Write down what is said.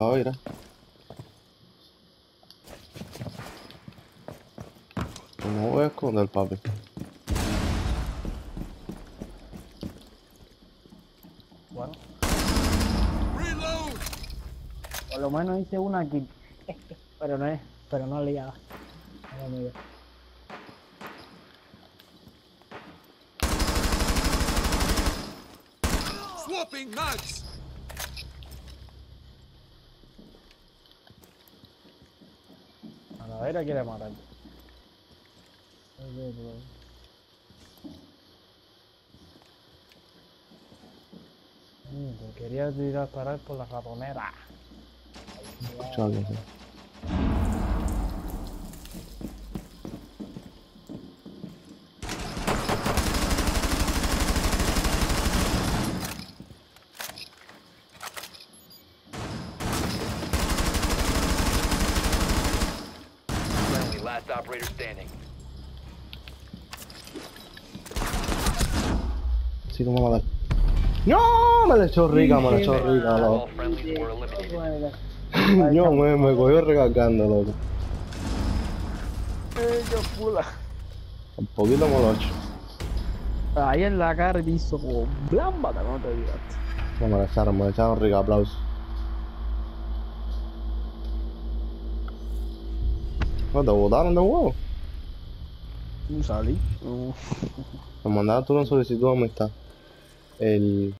A ver, No voy a esconder, papi. Bueno. Por lo menos hice una aquí. pero no es, pero no liada. Amigo. Swapping nuts! A la vera quiere matar. Mm, te quería tirar parar por la ratonera. Chale, last operator standing. Sí, como matar. ¡No! Me la echó rica, me la echó rica, loco. Yo me, me cogió recargando, loco. ¡Eh, qué pula! Un poquito como lo ocho. Ahí en la cara te hizo como blambata, no te digas. No, me la echaron, me la echaron rica, aplauso. No, te botaron de huevo. No salí. No. Me mandaron tú una solicitud de amistad. El